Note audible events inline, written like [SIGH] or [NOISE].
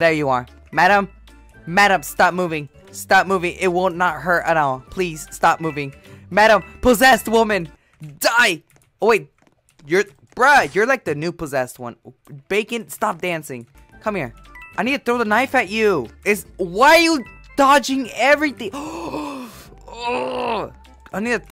There you are. Madam, madam, stop moving. Stop moving. It will not hurt at all. Please, stop moving. Madam, possessed woman, die. Oh, wait. You're, bruh, you're like the new possessed one. Bacon, stop dancing. Come here. I need to throw the knife at you. Is Why are you dodging everything? [GASPS] oh, I need to